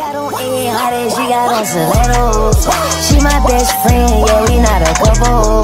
got on she got on stilettos. She my best friend, yeah, we not a couple.